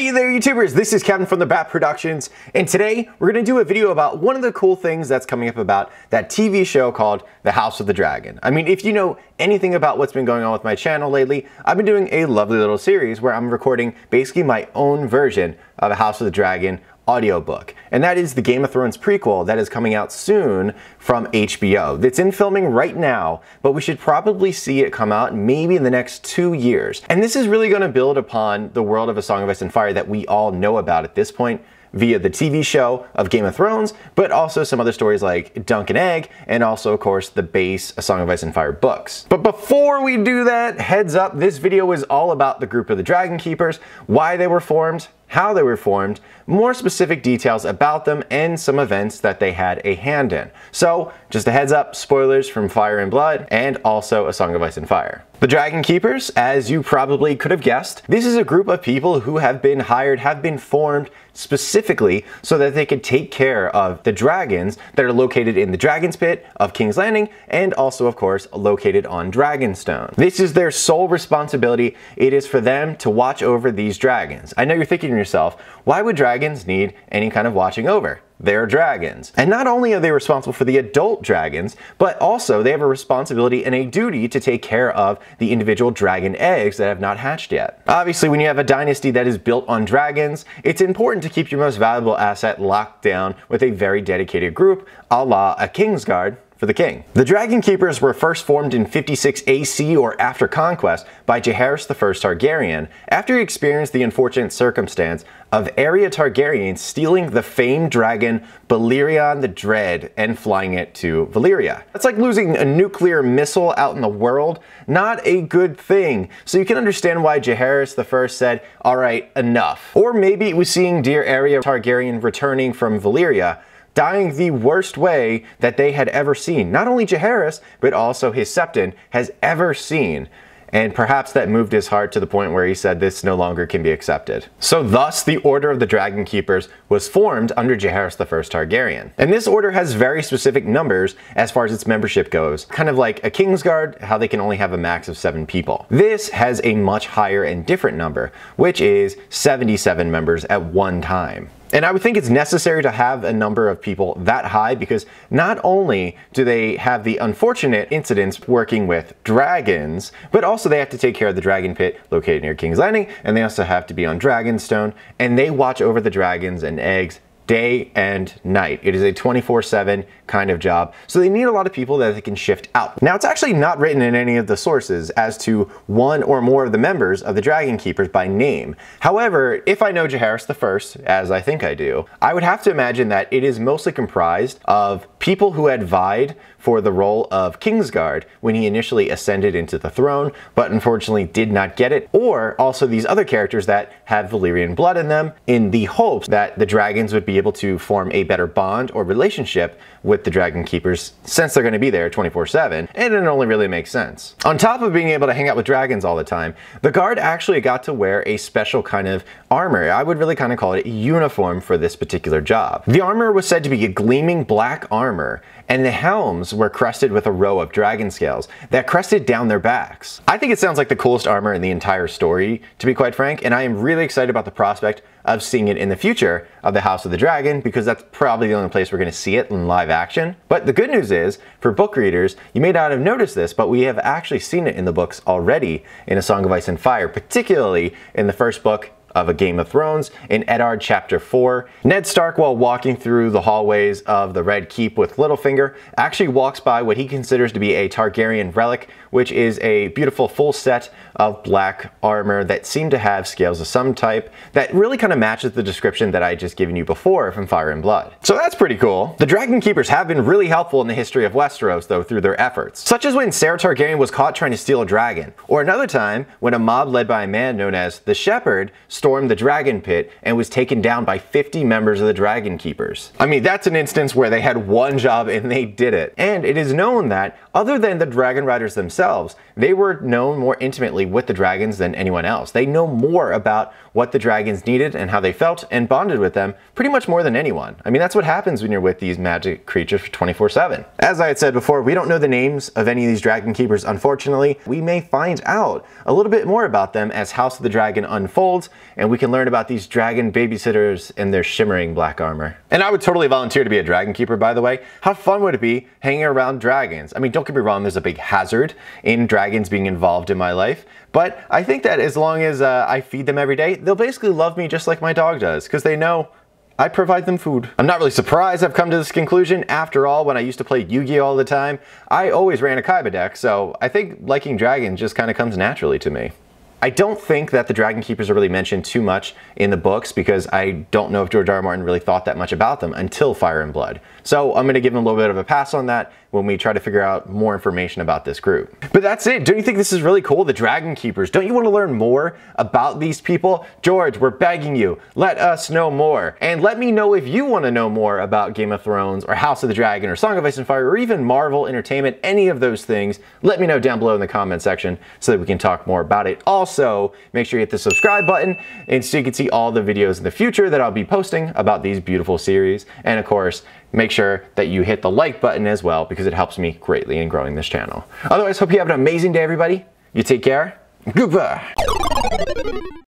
Hey there YouTubers, this is Kevin from the Batt Productions, and today we're going to do a video about one of the cool things that's coming up about that TV show called The House of the Dragon. I mean, if you know anything about what's been going on with my channel lately, I've been doing a lovely little series where I'm recording basically my own version of The House of the Dragon audiobook. And that is the Game of Thrones prequel that is coming out soon from HBO. It's in filming right now, but we should probably see it come out maybe in the next two years. And this is really going to build upon the world of A Song of Ice and Fire that we all know about at this point via the TV show of Game of Thrones, but also some other stories like Dunk and Egg, and also, of course, the base A Song of Ice and Fire books. But before we do that, heads up, this video is all about the group of the Dragon Keepers, why they were formed, how they were formed, more specific details about them, and some events that they had a hand in. So, just a heads up, spoilers from Fire and Blood, and also A Song of Ice and Fire. The Dragon Keepers, as you probably could have guessed, this is a group of people who have been hired, have been formed specifically so that they could take care of the dragons that are located in the Dragon's Pit of King's Landing and also, of course, located on Dragonstone. This is their sole responsibility. It is for them to watch over these dragons. I know you're thinking yourself, why would dragons need any kind of watching over? They're dragons. And not only are they responsible for the adult dragons, but also they have a responsibility and a duty to take care of the individual dragon eggs that have not hatched yet. Obviously, when you have a dynasty that is built on dragons, it's important to keep your most valuable asset locked down with a very dedicated group, a la a Kingsguard, for the king. The Dragon Keepers were first formed in 56 AC or after conquest by Jaehaerys I Targaryen after he experienced the unfortunate circumstance of Aerea Targaryen stealing the famed dragon Balerion the Dread and flying it to Valyria. That's like losing a nuclear missile out in the world. Not a good thing. So you can understand why Jaehaerys I said, alright, enough. Or maybe it was seeing dear Aerea Targaryen returning from Valyria dying the worst way that they had ever seen. Not only Jaehaerys, but also his Septon has ever seen. And perhaps that moved his heart to the point where he said this no longer can be accepted. So thus, the Order of the Dragon Keepers was formed under Jaehaerys I Targaryen. And this order has very specific numbers as far as its membership goes, kind of like a Kingsguard, how they can only have a max of seven people. This has a much higher and different number, which is 77 members at one time. And I would think it's necessary to have a number of people that high because not only do they have the unfortunate incidents working with dragons, but also they have to take care of the dragon pit located near King's Landing, and they also have to be on Dragonstone, and they watch over the dragons and eggs day and night. It is a 24-7 kind of job. So they need a lot of people that they can shift out. Now it's actually not written in any of the sources as to one or more of the members of the Dragon Keepers by name. However, if I know Jaehaerys I, as I think I do, I would have to imagine that it is mostly comprised of people who had vied for the role of Kingsguard when he initially ascended into the throne, but unfortunately did not get it, or also these other characters that have Valyrian blood in them in the hopes that the dragons would be able to form a better bond or relationship with the Dragon Keepers since they're going to be there 24-7, and it only really makes sense. On top of being able to hang out with dragons all the time, the guard actually got to wear a special kind of armor. I would really kind of call it a uniform for this particular job. The armor was said to be a gleaming black armor, and the helms were crested with a row of dragon scales that crested down their backs. I think it sounds like the coolest armor in the entire story, to be quite frank, and I am really excited about the prospect of seeing it in the future of the House of the Dragon because that's probably the only place we're going to see it in live action. But the good news is, for book readers, you may not have noticed this, but we have actually seen it in the books already in A Song of Ice and Fire, particularly in the first book of A Game of Thrones in Eddard chapter 4. Ned Stark, while walking through the hallways of the Red Keep with Littlefinger, actually walks by what he considers to be a Targaryen relic, which is a beautiful full set of black armor that seem to have scales of some type that really kind of matches the description that I just given you before from Fire and Blood. So that's pretty cool. The Dragon Keepers have been really helpful in the history of Westeros though through their efforts, such as when Saera Targaryen was caught trying to steal a dragon, or another time when a mob led by a man known as the Shepherd stormed the Dragon Pit and was taken down by 50 members of the Dragon Keepers. I mean, that's an instance where they had one job and they did it. And it is known that other than the dragon riders themselves, they were known more intimately with the dragons than anyone else. They know more about what the dragons needed and how they felt and bonded with them pretty much more than anyone. I mean, that's what happens when you're with these magic creatures 24 7. As I had said before, we don't know the names of any of these dragon keepers, unfortunately. We may find out a little bit more about them as House of the Dragon unfolds, and we can learn about these dragon babysitters in their shimmering black armor. And I would totally volunteer to be a dragon keeper, by the way. How fun would it be hanging around dragons? I mean, don't get me wrong, there's a big hazard in dragons being involved in my life, but I think that as long as uh, I feed them every day, they'll basically love me just like my dog does, because they know I provide them food. I'm not really surprised I've come to this conclusion. After all, when I used to play Yu-Gi-Oh all the time, I always ran a Kaiba deck, so I think liking dragons just kind of comes naturally to me. I don't think that the Dragon Keepers are really mentioned too much in the books because I don't know if George R. R. Martin really thought that much about them until Fire and Blood. So I'm going to give him a little bit of a pass on that when we try to figure out more information about this group. But that's it. Don't you think this is really cool? The Dragon Keepers. Don't you want to learn more about these people? George, we're begging you. Let us know more. And let me know if you want to know more about Game of Thrones or House of the Dragon or Song of Ice and Fire or even Marvel Entertainment, any of those things. Let me know down below in the comment section so that we can talk more about it. Also, make sure you hit the subscribe button and so you can see all the videos in the future that I'll be posting about these beautiful series. And of course, make sure that you hit the like button as well because it helps me greatly in growing this channel. Otherwise, hope you have an amazing day, everybody. You take care. Goodbye.